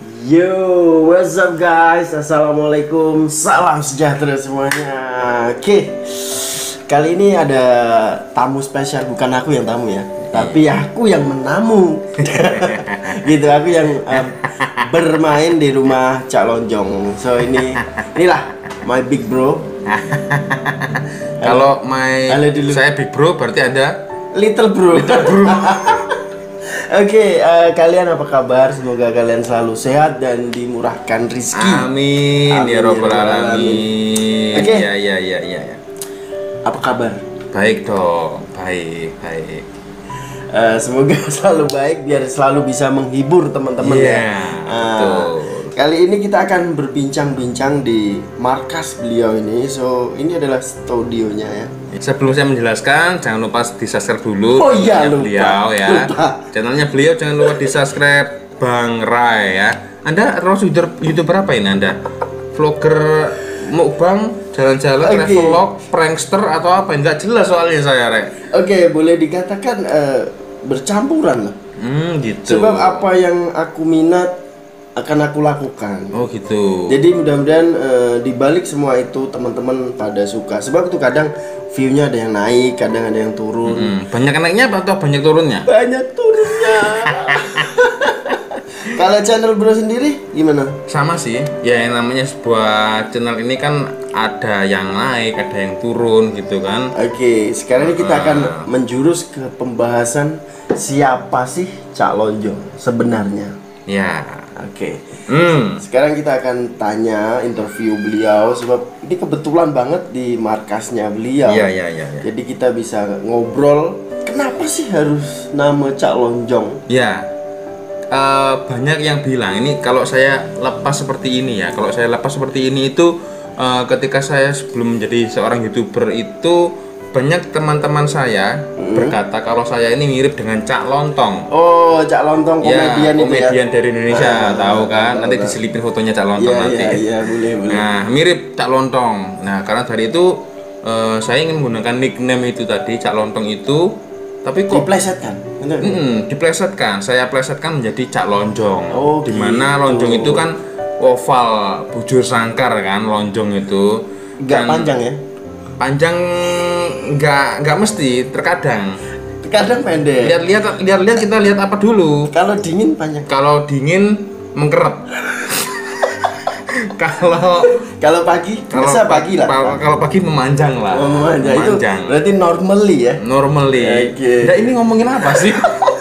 Yo, what's up guys? Assalamualaikum, salam sejahtera semuanya. Oke, kali ini ada tamu spesial, bukan aku yang tamu ya, tapi aku yang menamu. gitu, aku yang um, bermain di rumah Cak Lonjong. So ini, inilah my big bro, Kalau my Halo dulu. saya big bro berarti ada little bro. Little bro. Oke, eh, kalian apa kabar? Semoga kalian selalu sehat dan dimurahkan rizki. Amin, Amin, ya ya robbal alamin. Oke. Ya ya ya ya. ya. Apa kabar? Baik dong, baik baik. Eh, semoga selalu baik biar selalu bisa menghibur teman-teman Iya, ya. Ah, betul. Kali ini kita akan berbincang-bincang di markas beliau ini. So, ini adalah studionya ya. Sebelum saya menjelaskan, jangan lupa di subscribe dulu Oh iya, lupa. beliau ya. Lupa. Channelnya beliau jangan lupa di subscribe Bang Rai ya. Anda rose youtuber, youtuber apa ini Anda? Vlogger mukbang, jalan-jalan, Oke. travelog, prankster atau apa? Enggak jelas soalnya saya, Rek. Oke, boleh dikatakan eh, bercampuran lah. Hmm, gitu. Sebab apa yang aku minat akan aku lakukan. Oh, gitu. Jadi mudah-mudahan eh, di balik semua itu teman-teman pada suka. Sebab itu kadang view-nya ada yang naik, kadang ada yang turun. Hmm, banyak naiknya apa atau banyak turunnya? Banyak turunnya. Kalau channel bro sendiri gimana? Sama sih. Ya yang namanya sebuah channel ini kan ada yang naik, ada yang turun gitu kan. Oke, sekarang ini kita akan menjurus ke pembahasan siapa sih Cak Lonjong sebenarnya. Ya. Oke. Hmm. Sekarang kita akan tanya interview beliau sebab ini kebetulan banget di markasnya beliau. Iya, iya, iya, iya. Jadi kita bisa ngobrol kenapa sih harus nama Cak Lonjong? Ya. eh, banyak yang bilang ini kalau saya lepas seperti ini ya. Kalau saya lepas seperti ini itu eh, ketika saya sebelum menjadi seorang youtuber itu banyak teman-teman saya berkata kalau saya ini mirip dengan Cak Lontong. Oh, Cak Lontong komedian ya, itu komedian ya. dari Indonesia, Ah, tahu kan? tahu, nanti tahu. diselipin fotonya Cak Lontong Iya, nanti. iya, iya, boleh, boleh. Nah, mirip Cak Lontong. Nah, karena dari itu eh, saya ingin menggunakan nickname itu tadi Cak Lontong itu, tapi kok Diplesetkan. Bener. Mm, diplesetkan. Saya plesetkan menjadi Cak Lonjong. Oh, Di mana gitu. lonjong itu kan oval, bujur sangkar kan lonjong itu. Enggak panjang ya. Panjang nggak nggak mesti, terkadang. Kadang pendek. Lihat-lihat lihat-lihat kita lihat apa dulu. Kalau dingin panjang. Kalau dingin mengkeret. kalau Kalau pagi, kalau bisa pagi lah. Kalau, kalau pagi memanjang lah. Oh, memanjang. Itu Memanjang. berarti normally ya. Normally. Oke. Nah, ini ngomongin apa sih?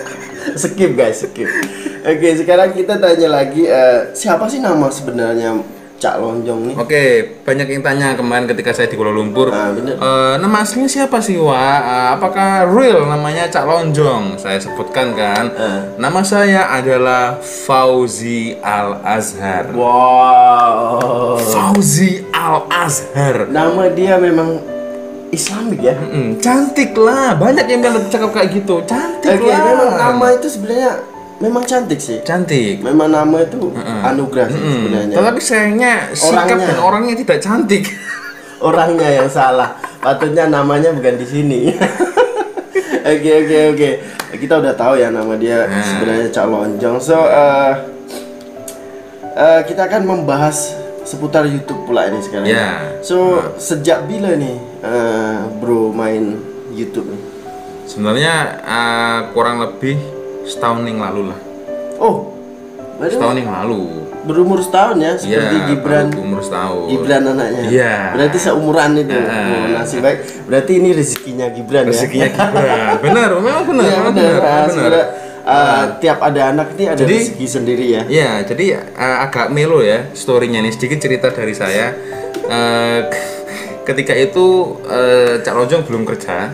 skip guys, skip. Oke, sekarang kita tanya lagi eh, siapa sih nama sebenarnya Cak Lonjong nih? Oke, banyak yang tanya kemarin ketika saya di Kuala Lumpur. Ah, bener. "Eh, nama aslinya siapa sih, Wak? Eh, apakah real namanya Cak Lonjong? Saya sebutkan kan. Ah. Nama saya adalah Fauzi Al Azhar. Wow. Fauzi Al Azhar. Nama dia memang Islamik ya. Mm, cantik lah, banyak yang bilang cakap kayak gitu. Cantik Oke, lah. memang nama itu sebenarnya memang cantik sih. cantik. Memang nama itu anugerah sih Mm, sebenarnya. Tetapi sayangnya sikap Orangnya. dan orangnya tidak cantik. Orangnya yang salah. Patutnya namanya bukan di sini. Oke oke oke. Kita udah tahu ya nama dia Nah. sebenarnya Cak Lonjong. So uh, uh, kita akan membahas seputar YouTube pula ini sekarang. Ya. So sejak bila nih uh, bro main YouTube nih? Sebenarnya eh, kurang lebih setahun yang lalu lah. Oh, berarti Setahun yang lalu. berumur setahun ya seperti Iya, Gibran. baru umur setahun. Gibran anaknya. Iya. Berarti seumuran itu. Iya. Oh, nasib baik. Berarti ini rezekinya Gibran Rezekinya ya. Gibran. Benar, memang benar, Iya memang benar. benar, Ah, benar. sebenarnya, ah, tiap ada anak ini ada Jadi- rezeki sendiri ya. Iya, jadi eh, agak melo ya storynya nih sedikit cerita dari saya. Eh, ketika itu eh, Cak Lonjong belum kerja,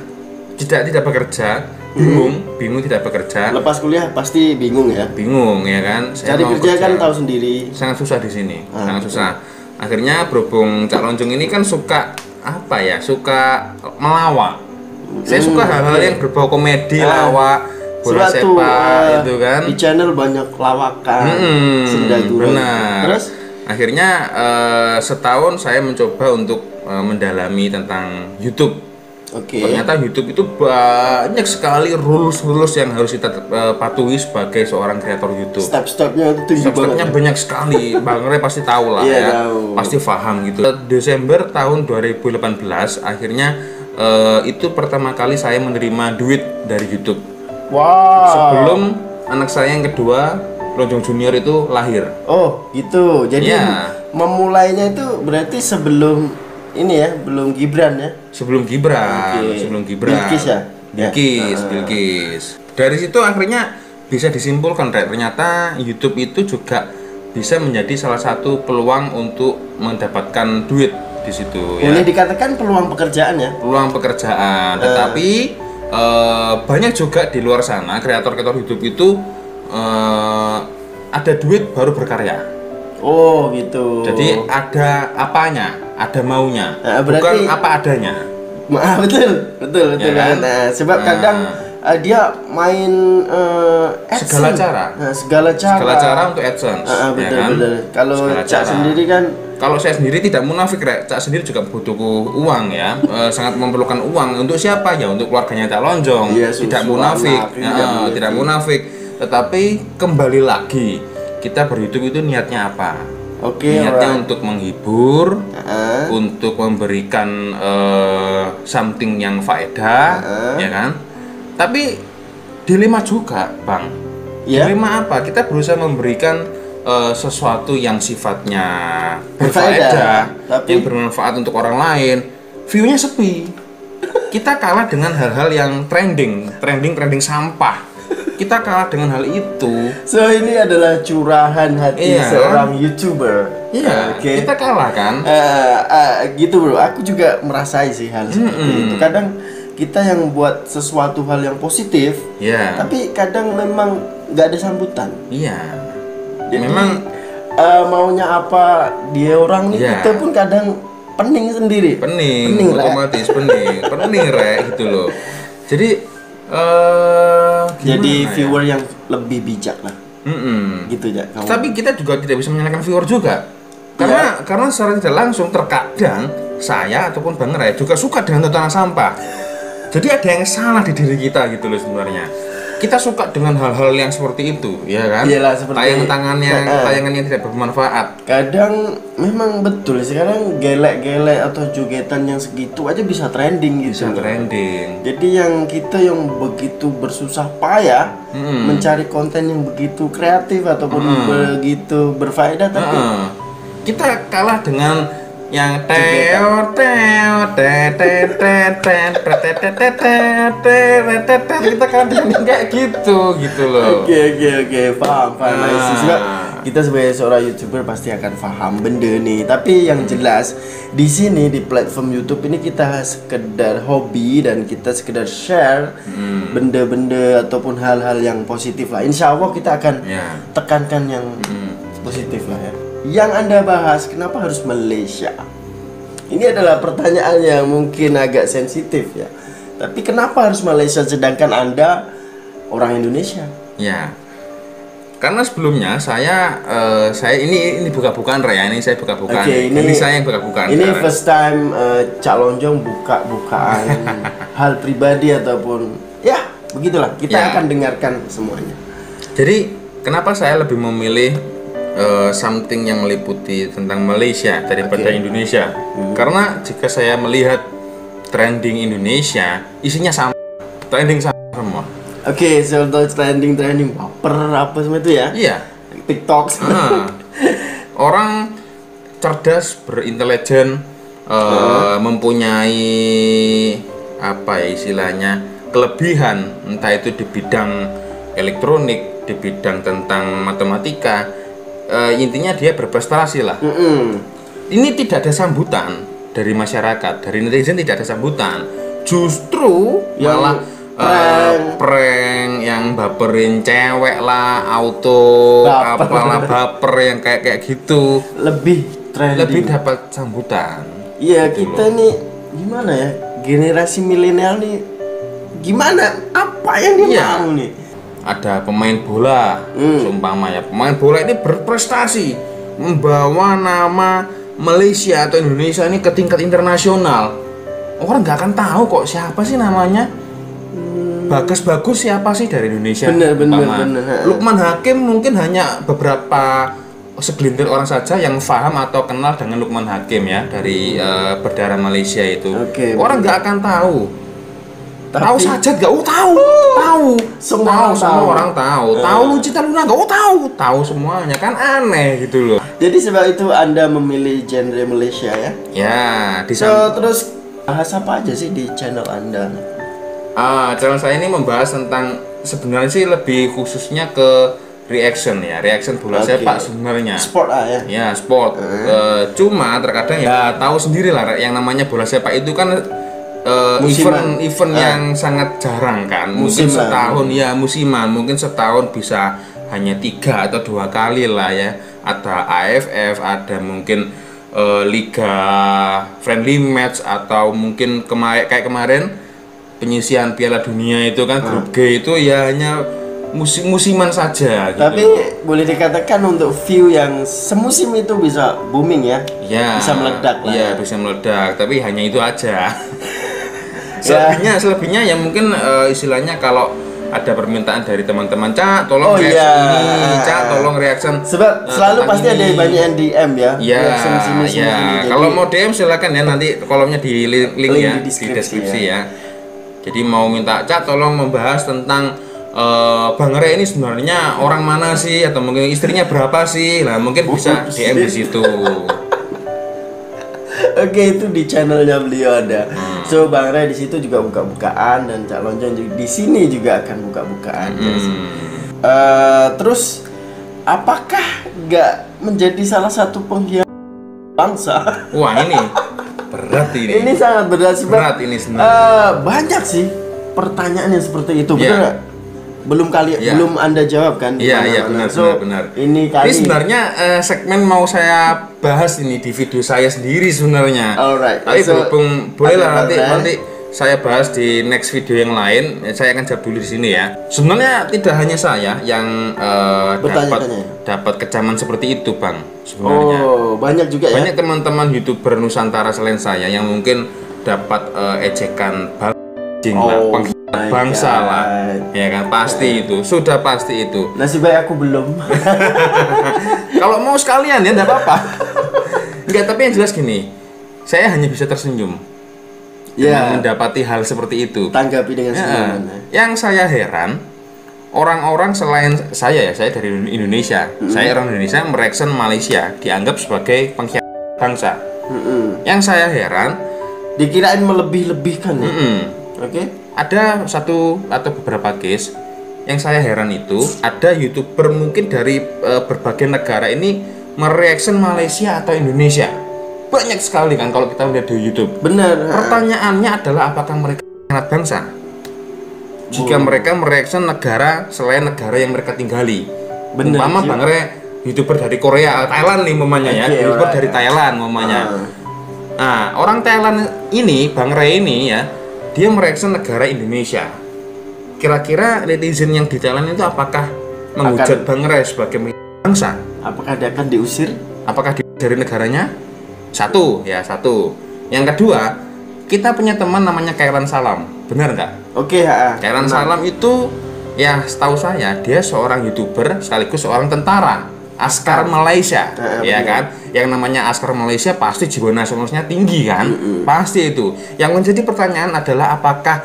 tidak tidak bekerja, bingung, bingung tidak bekerja, Lepas kuliah pasti bingung ya. bingung ya kan. Saya Cari kerja kan tahu sendiri. sangat susah di sini, Ah, sangat susah. Akhirnya berhubung Cak Lonjong ini kan suka apa ya, suka melawak. Saya suka hal-hal yang berbau komedi, Hmm. Ah. lawak, bola sepak, ah, itu kan. Di channel banyak lawakan, senda gurau. benar. Terus akhirnya eh, setahun saya mencoba untuk eh, mendalami tentang YouTube Oke. Ternyata YouTube itu banyak sekali rules-rules yang harus kita eh, patuhi sebagai seorang kreator YouTube. Step-stepnya itu. Step-stepnya banyak sekali, Bang Ray pasti tahu lah Iya, ya, tahu. pasti paham gitu. Desember tahun 2018 akhirnya eh, itu pertama kali saya menerima duit dari YouTube. Wow. Sebelum anak saya yang kedua, Lonjong Junior itu lahir. Oh, gitu. Jadi Iya. memulainya itu berarti sebelum ini ya, belum Gibran ya. Sebelum Gibran, Oke. sebelum Gibran. Bilkis ya? Bilkis, Bilkis. Dari situ akhirnya bisa disimpulkan, ternyata YouTube itu juga bisa menjadi salah satu peluang untuk mendapatkan duit di situ ya. Boleh dikatakan peluang pekerjaan ya. Peluang pekerjaan, tetapi eh, banyak juga di luar sana kreator-kreator YouTube itu eh, ada duit baru berkarya. Oh, gitu. Jadi ada apanya, ada maunya, Nah, bukan berarti- apa adanya. Maaf betul, betul, betul Ya kan? Nah, sebab Nah. kadang eh, dia main AdSense. Segala cara. Nah, segala cara. segala cara untuk AdSense, Ah, ah, ya betul, kan? betul. Kalau Cak cara. sendiri kan Kalau saya sendiri tidak munafik, Rek. Cak sendiri juga butuh uang ya, Eh, sangat memerlukan uang untuk siapa ya? Untuk keluarganya Cak Lonjong. Iya, tidak susu munafik, anak, Ya, tidak munafik. tidak munafik. Tetapi kembali lagi, kita berhidup itu niatnya apa? Oke, niatnya alright. untuk menghibur, Ah, untuk memberikan eh, something yang faedah, Heeh. ya kan? Tapi dilema juga, Bang. Ya. Dilema apa? Kita berusaha memberikan eh, sesuatu yang sifatnya berfaedah, tapi- yang bermanfaat untuk orang lain. View-nya sepi. Kita kalah dengan hal-hal yang trending, trending trending sampah. Kita kalah dengan hal itu. So ini adalah curahan hati Iya. seorang youtuber. Iya, Oke. kita kalah kan? Eh, eh, gitu bro, aku juga merasai sih hal seperti itu. Kadang kita yang buat sesuatu hal yang positif, Iya. tapi kadang memang nggak ada sambutan. Iya. Jadi, Memang eh, maunya apa dia orang nih Iya. kita pun kadang pening sendiri. pening, Pening, otomatis pening, pening rek gitu loh. Jadi Jadi ya? viewer yang lebih bijak lah, Mm-mm. gitu ya. kamu. Tapi kita juga tidak bisa menyalahkan viewer juga. Karena Iya. karena secara tidak langsung terkadang saya ataupun Bang Ray juga suka dengan tontonan sampah. Jadi ada yang salah di diri kita gitu loh sebenarnya. Kita suka dengan hal-hal yang seperti itu, ya kan? Iyalah, seperti- tayangan tangannya, Heeh. tayangan yang tidak bermanfaat. kadang memang betul sekarang gelek-gelek atau jogetan yang segitu aja bisa trending gitu. Bisa loh. trending. Jadi yang kita yang begitu bersusah payah Mm-mm. mencari konten yang begitu kreatif ataupun begitu berfaedah tapi Heeh. kita kalah dengan yang teo teo te te te te te te te te te te te te kita yang kayak gitu gitu loh Oke oke oke paham paham Nah. Kita sebagai seorang youtuber pasti akan paham benda nih. Tapi yang jelas di sini di platform YouTube ini kita sekedar hobi dan kita sekedar share Hmm. benda-benda ataupun hal-hal yang positif lah. Insya Allah kita akan ya tekankan yang Hmm. positif lah ya. Yang anda bahas kenapa harus Malaysia? Ini adalah pertanyaan yang mungkin agak sensitif ya. Tapi kenapa harus Malaysia sedangkan anda orang Indonesia? ya karena sebelumnya saya eh, saya ini ini buka-bukaan Raya ini saya buka-bukaan Oke, ini, ini saya yang buka-bukaan Ini sekarang. first time eh, Cak Lonjong buka-bukaan hal pribadi ataupun ya begitulah. Kita Ya. akan dengarkan semuanya. Jadi kenapa saya lebih memilih eh, something yang meliputi tentang Malaysia daripada Oke. Indonesia? Hmm. Karena jika saya melihat trending Indonesia, isinya sama, trending sama semua. Oke, so untuk trending trending baper apa semua itu ya? Iya. TikTok. Nah, orang cerdas, berintelijen, eh, mempunyai apa ya istilahnya kelebihan, entah itu di bidang elektronik, di bidang tentang matematika, eh, intinya dia berprestasi lah. Mm-mm. Ini tidak ada sambutan dari masyarakat, dari netizen tidak ada sambutan. Justru Yang malah eh, prank. prank yang baperin cewek lah, auto, Baper. apalah baper yang kayak kayak gitu. Lebih trending. Lebih dapat sambutan. Iya kita nih gimana ya generasi milenial nih gimana apa yang dia Iya. mau nih Ada pemain bola, Hmm. seumpama ya, pemain bola ini berprestasi, membawa nama Malaysia atau Indonesia ini ke tingkat internasional. orang nggak akan tahu kok siapa sih namanya. Bagas Bagus siapa sih dari Indonesia? Bener, bener, Umpama. bener. Lukman Hakim mungkin hanya beberapa segelintir orang saja yang paham atau kenal dengan Lukman Hakim ya dari eh, berdarah Malaysia itu. Oke, orang nggak akan tahu. Tapi- tahu saja nggak? Oh tahu, tahu. Semua tahu, orang semua tahu. orang tahu. Tahu Lucita Luna nggak? Oh tahu, tahu semuanya kan aneh gitu loh. Jadi sebab itu Anda memilih genre Malaysia ya. Ya, di So terus bahas apa aja sih di channel Anda? Ah, channel saya ini membahas tentang sebenarnya sih lebih khususnya ke reaction ya, reaction bola Oke. sepak sebenarnya. Sport ah ya. Ya, sport. Eh, cuma terkadang ya tahu sendiri lah yang namanya bola sepak itu kan Musiman. event event Ah. yang sangat jarang kan. Mungkin Musiman. setahun ya musiman, mungkin setahun bisa hanya tiga atau dua kali lah ya. Ada AFF, ada mungkin eh, liga friendly match atau mungkin kemarin kayak kemarin penyisian Piala Dunia itu kan grup G itu ya hanya musim musiman saja gitu. Tapi boleh dikatakan untuk view yang semusim itu bisa booming ya. Ya, Bisa meledak lah Iya, ya. bisa meledak, tapi hanya itu aja. selebihnya, selebihnya ya mungkin eh, istilahnya kalau ada permintaan dari teman-teman, Cak, tolong Oh, reaction iya. ini, Cak, tolong reaction. Sebab eh, selalu pasti ada ini. banyak yang DM ya. Ya, reaction sini, ya. Kalau mau DM silakan ya nanti kolomnya di link, link Link ya di di deskripsi, deskripsi, ya. Jadi mau minta Cak tolong membahas tentang eh, Bang Re ini sebenarnya orang mana sih atau mungkin istrinya berapa sih? Nah, mungkin bisa DM di situ. Oke itu di channelnya beliau ada. Hmm. So Bang Ray di situ juga buka-bukaan dan Cak Lonjong juga di sini juga akan buka-bukaan. ya sih. Hmm. Eh, terus apakah nggak menjadi salah satu pengkhianat bangsa? Wah, ini berat ini. ini sangat berat sebab berat ini sebenarnya. eh, banyak sih pertanyaan yang seperti itu. Betul Iya. nggak? Belum kali Iya. belum anda jawab kan? Iya, iya benar, So, benar, benar. Ini kali. Ini sebenarnya eh, segmen mau saya bahas ini di video saya sendiri sebenarnya. Alright, Tapi so, berhubung boleh lah nanti Bang Ray. nanti saya bahas di next video yang lain. Eh, Saya akan jawab dulu di sini ya. Sebenarnya tidak hanya saya yang eh, dapat dapat kecaman seperti itu, Bang. Sebenarnya. Oh banyak juga ya. Banyak teman-teman youtuber Nusantara selain saya yang mungkin dapat eh, ejekan lah, Oh my bangsa God. lah, ya kan pasti itu, sudah pasti itu. Nasib baik aku belum. Kalau mau sekalian ya enggak apa-apa. Enggak, tapi yang jelas gini. Saya hanya bisa tersenyum ya. mendapati hal seperti itu. Tanggapi dengan Ya, senyuman. yang saya heran orang-orang selain saya ya, saya dari Indonesia. Saya orang Indonesia mereaction Malaysia dianggap sebagai pengkhianat bangsa. Mm-mm. Yang saya heran, Dikirain melebih-lebihkan ya. mm-mm, Oke. Ada satu atau beberapa case yang saya heran itu ada youtuber mungkin dari eh, berbagai negara ini mereaction Malaysia atau Indonesia banyak sekali kan kalau kita melihat di YouTube Benar. pertanyaannya adalah apakah mereka anak bangsa jika mereka mereaction negara selain negara yang mereka tinggali Bener, umpama sih. bang Re youtuber dari Korea Thailand nih umpamanya ya Oke, youtuber alright. dari Thailand umpamanya Ah. Nah, orang Thailand ini, Bang Ray ini ya, dia mereaction negara Indonesia. Kira-kira netizen yang di Thailand itu apakah menghujat Bang Ray sebagai bangsa? Apakah dia akan diusir? Apakah di- dari negaranya? Satu, ya satu. Yang kedua, kita punya teman namanya Kairan Salam. Benar nggak? Oke, ha. Kairan Salam itu ya setahu saya dia seorang youtuber sekaligus seorang tentara Askar Malaysia. Eh, ya kan? Yang namanya Askar Malaysia pasti jiwa nasionalisnya tinggi kan? Pasti itu. Yang menjadi pertanyaan adalah apakah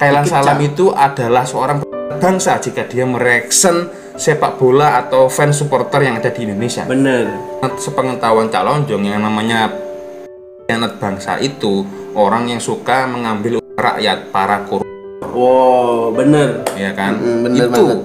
Dikecam. Salam itu adalah seorang bangsa jika dia mereaction sepak bola atau fans supporter yang ada di Indonesia? Bener. sepengetahuan calonjong yang namanya pengkhianat bangsa itu orang yang suka mengambil rakyat para koruptor. Wow, bener. ya kan? Mm, bener itu banget.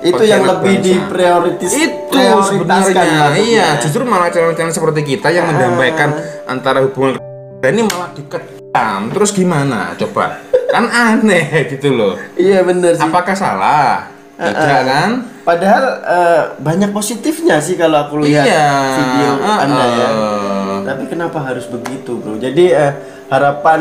Itu yang lebih diprioritis itu sebenarnya maksudnya. iya justru malah channel-channel seperti kita yang Ah. mendamaikan antara hubungan dan ini malah dikecam terus gimana coba kan aneh gitu loh Iya bener sih. apakah salah tidak kan Padahal eh, banyak positifnya sih kalau aku lihat iya video ah, Anda ya. ah. Tapi kenapa harus begitu, Bro? Jadi eh, harapan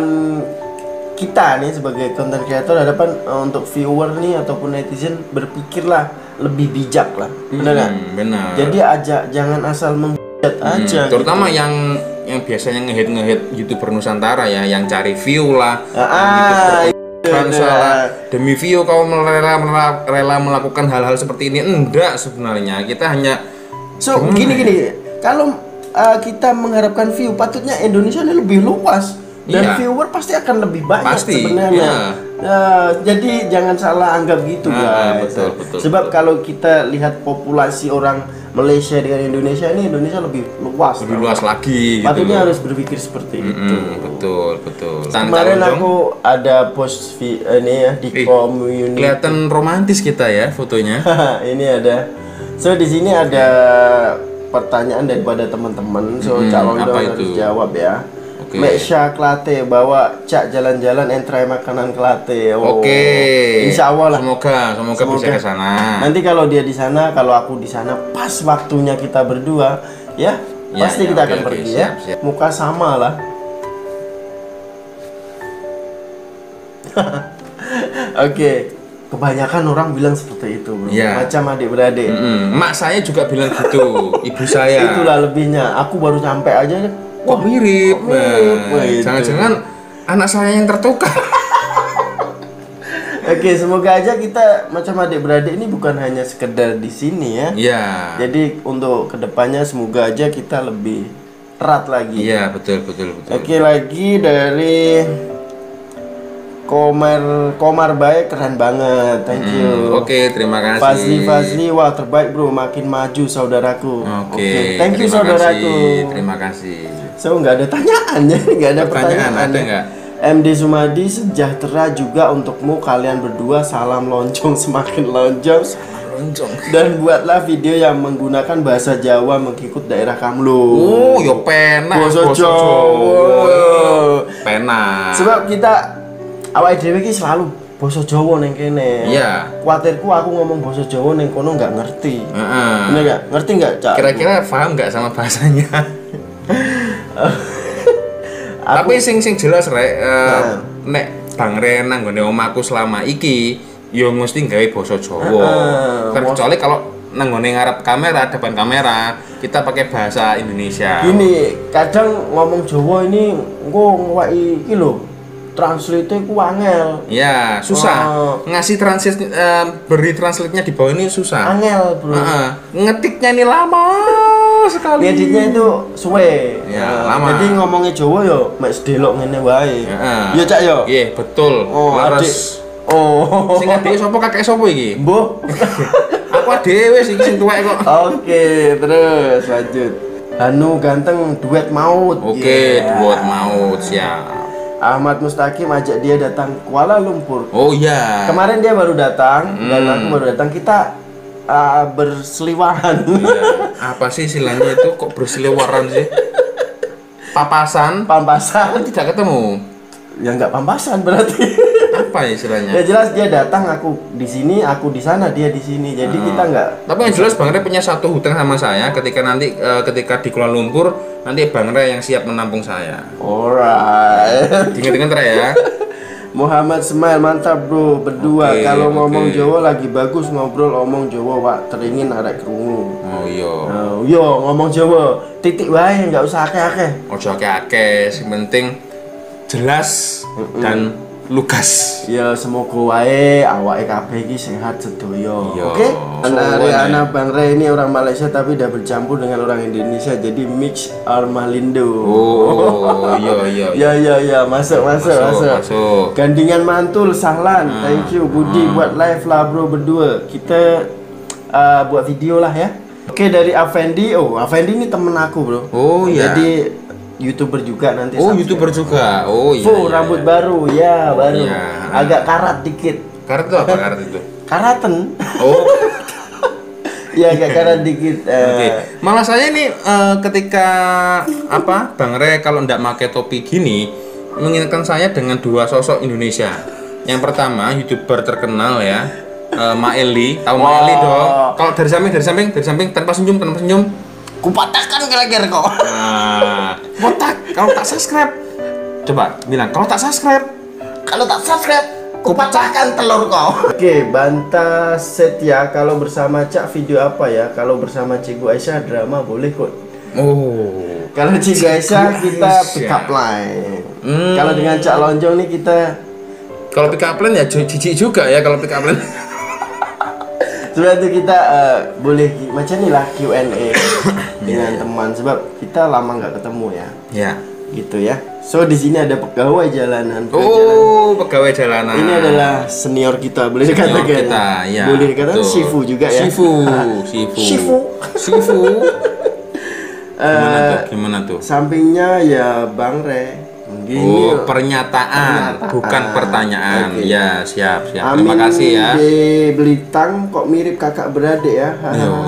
kita nih sebagai content creator harapan eh, untuk viewer nih ataupun netizen berpikirlah lebih bijak lah. Benar? Hmm, benar Jadi aja jangan asal menghujat aja. Hmm, terutama yang yang biasanya ngehit ngehit youtuber Nusantara ya, yang cari view lah, Ah, yang youtuber itu bangsa dia. lah. Demi view kau rela, rela, rela melakukan hal-hal seperti ini enggak sebenarnya. Kita hanya So gini gini, kalau uh, kita mengharapkan view, patutnya Indonesia ini lebih luas dan Iya. viewer pasti akan lebih banyak Pasti, sebenarnya. iya. Ya, jadi jangan salah anggap gitu Ah, guys. betul, betul, Sebab kalau kita lihat populasi orang Malaysia dengan Indonesia ini Indonesia lebih luas. lebih tau. luas lagi gitu. Patutnya loh. harus berpikir seperti itu. Mm, betul, betul. Kemarin aku ada post vi- ini ya di Ih, community. kelihatan romantis kita ya fotonya. ini ada. So di sini ada pertanyaan daripada teman-teman. So Hmm, Cak Wangdo apa harus itu? jawab ya. Oke. Meksha Klate bawa Cak jalan-jalan and try makanan Klate. Oh. Oke. Insya Allah lah. Semoga, semoga, bisa Semoga. ke sana. Nanti kalau dia di sana, kalau aku di sana, pas waktunya kita berdua, ya, Ya, pasti ya, kita oke, akan oke, pergi siap, ya. siap. Muka sama lah. Oke, kebanyakan orang bilang seperti itu, bro. Ya. Macam adik-beradik. Mm-mm. Mak saya juga bilang gitu, ibu saya. Itulah lebihnya. Aku baru sampai aja. Wah mirip. Mirip? Nah. Jangan-jangan anak saya yang tertukar. Oke, semoga aja kita macam adik-beradik ini bukan hanya sekedar di sini ya. Iya. Jadi untuk ke depannya semoga aja kita lebih erat lagi. Iya betul betul betul. Oke lagi dari Komar Komar baik keren banget. Thank you. Hmm, Oke terima kasih. Fazli Fazli wah terbaik bro makin maju saudaraku. Oke. Thank you saudaraku. Kasih, terima kasih. So nggak ada tanyaan ya, nggak ada Pertanyaan pertanyaan. ada nggak? MD Sumadi sejahtera juga untukmu kalian berdua salam loncong semakin lonjong Lonjong. dan buatlah video yang menggunakan bahasa Jawa mengikut daerah kamu lo. Oh, yo pena. Basa Jawa. Pena. Sebab kita awal dhewe iki selalu basa Jawa ning kene. Iya. Kuatirku aku ngomong basa Jawa ning kono nggak ngerti. Heeh. Bener nggak? Ngerti nggak, Cak? Kira-kira paham nggak sama bahasanya? Tapi sing sing jelas rek eh, Nah. nek Bang Ren nang nggone omahku selama iki yo mesti gawe basa Jawa. Heeh. Terkecuali kalau nang nggone ngarep kamera, depan kamera, kita pakai bahasa Indonesia. Gini, kadang ngomong Jawa ini engko ngwaki iki lho. Translate ku angel. Ya, susah. Oh. Ngasih translate eh, beri translate-nya di bawah ini susah. Angel, Bro. Heeh. Ngetiknya ini lama sekali. Ngeditnya itu suwe. Ya, Nah, lama. Jadi ngomongnya Jawa yo mek sedelok ngene wae. Heeh. Iya, Cak yo. Iya, betul. Oh, Leres. adik. Oh. Sing adik sapa kakek sapa iki? Mbok. Aku dhewe sing sing tuwek kok. Oke, terus lanjut. Hanu ganteng duet maut. Oke, Yeah. buat maut siap. Ahmad Mustaqim ajak dia datang Kuala Lumpur. Oh iya. Kemarin dia baru datang dan Hmm. aku baru datang. Kita uh, berseliwaran. Iya. Apa sih istilahnya itu kok berseliweran sih? Papasan pampasan. tidak ketemu. Ya nggak pampasan berarti. Ya istilahnya? ya jelas dia datang, aku di sini, aku di sana, dia di sini. Jadi Hmm. kita nggak Tapi yang jelas Bang Re punya satu hutang sama saya ketika nanti eh, ketika di Kuala Lumpur nanti Bang Re yang siap menampung saya. Alright. Re ya. Muhammad Smile mantap bro berdua Oke, kalau ngomong. Jawa lagi bagus ngobrol omong Jawa wak teringin arek krungu. Oh iya. Oh, yo ngomong Jawa titik wae nggak usah akeh-akeh. Ojo akeh-akeh, sing penting jelas dan lugas. Ya semoga wae awake kabeh iki sehat sedoyo. Iya, Oke? Anak semuanya. Ariana Bang Re ini orang Malaysia tapi udah bercampur dengan orang Indonesia jadi mix Armalindo. Oh, iya iya. Ya ya ya masuk masuk Masuk, masuk. masuk. Gandingan mantul Sahlan. Thank you Budi buat live lah bro berdua. Kita uh, buat video lah ya. Oke dari Avendi. Oh, Avendi ini temen aku, Bro. Oh iya. Jadi YouTuber juga nanti oh, subscribe. YouTuber juga. Oh iya. Fuh, iya, rambut iya. baru. Ya, baru. iya. Agak karat dikit. Karet itu apa karet itu? Karaten. Oh, ya agak karat dikit. eh. oke. Malah saya ini eh, ketika apa Bang Re kalau ndak pakai topi gini mengingatkan saya dengan dua sosok Indonesia. Yang pertama youtuber terkenal ya, eh, Maeli, tahu Wah. Maeli dong. Kalau dari samping, dari samping, dari samping tanpa senyum, tanpa senyum. Kupatahkan ke leher kok. Nah, kotak kalau tak subscribe. Coba bilang kalau tak subscribe. Kalau tak subscribe, kupatahkan telur kau. Oke, bantah Setia kalau bersama Cak video apa ya? Kalau bersama Cikgu Aisyah drama boleh kok. Oh, Kalau Cigu Aisyah kita pick up line. Hmm. Kalau dengan Cak Lonjong nih kita Kalau pick up line ya jijik juga ya kalau pick up line. sebenarnya itu kita eh, boleh macam nih lah Q&A dengan teman sebab kita lama nggak ketemu ya. ya. Gitu ya. So di sini ada pegawai jalanan. pegawai jalanan. Oh, pegawai jalanan. Ini adalah senior kita, boleh Senior dikatakan. kita, ya. Boleh dikatakan betul. Shifu juga ya. Shifu, Shifu. Shifu. Shifu. Gimana Eh, tuh? Gimana tuh? Sampingnya ya Bang Re. Gini. Oh, pernyataan, Pernyataan. bukan pertanyaan. Oke. Ya, siap, siap. Amin Terima kasih ya. di Belitang kok mirip kakak beradik ya.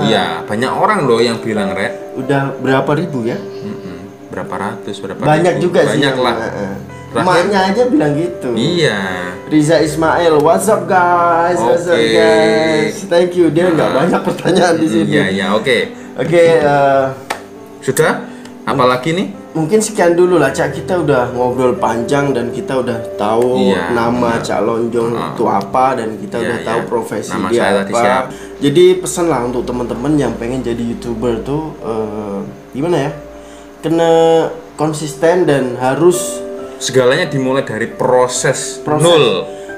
Iya, banyak orang loh yang bilang, Rek. Udah berapa ribu ya? Mm-mm. Berapa ratus, berapa Banyak ribu? juga sih. Banyak lah. Emaknya aja bilang gitu. Iya. Riza Ismail, what's up guys? What's up guys? Thank you. Dia nggak banyak pertanyaan di sini. Iya, iya, oke. Oke, eh, Sudah? Apalagi nih? Mungkin sekian dulu lah Cak. Kita udah ngobrol panjang dan kita udah tahu Iya, nama benar. Cak Lonjong Ah. itu apa dan kita Iya, udah tahu iya. profesi Nama dia apa. siap. Jadi pesan lah untuk teman-teman yang pengen jadi youtuber tuh eh, gimana ya? Kena konsisten dan harus Segalanya dimulai dari proses, Proses. nol.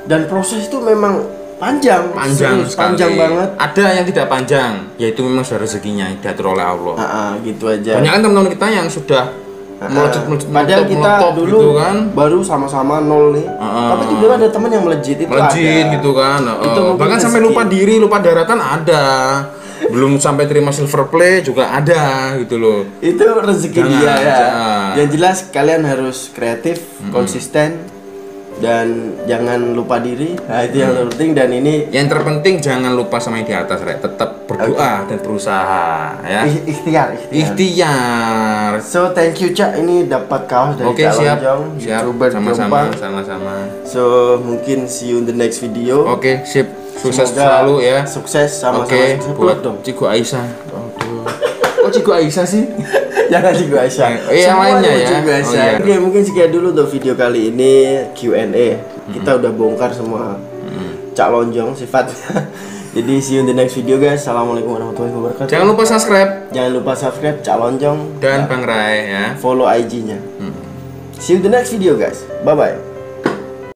dan proses itu memang panjang, Panjang serius, sekali. panjang banget. Ada yang tidak panjang, yaitu memang sudah rezekinya diatur oleh Allah. Ah, ah, gitu aja. Banyak kan teman-teman kita yang sudah Melejit melejit Padahal kita dulu gitu kan. baru sama-sama nol nih. Ah. Tapi tiba ada teman yang melejit itu melejit ada. gitu kan uh, Itu bahkan sampai lupa diri lupa daratan ada belum sampai terima silver play juga ada gitu loh Itu rezeki Jangan, dia ya. Yang jelas kalian harus kreatif, konsisten dan jangan lupa diri. Nah, itu yang terpenting dan ini yang terpenting jangan lupa sama yang di atas Rek. tetap berdoa dan berusaha ya ikh- ikhtiar, ikhtiar. ikhtiar So thank you Cak ini dapat kaos dari oke Cak siap Lonjong, siap YouTuber sama-sama sama-sama So mungkin see you in the next video. oke sip sukses Semoga selalu ya Sukses sama-sama. oke Sukses. buat dong. Ciku Aisyah Aduh. kok Ciku Aisyah sih Jangan juga Aisyah. Oh, iya, Semua lainnya ada ya. juga Oh, iya. Oke, mungkin sekian dulu untuk video kali ini Q&A. Kita udah bongkar semua Cak Lonjong sifatnya. Jadi see you in the next video guys. Assalamualaikum warahmatullahi wabarakatuh. jangan lupa subscribe Jangan lupa subscribe Cak Lonjong dan Bang Rai ya follow IG-nya. See you in the next video guys. Bye bye.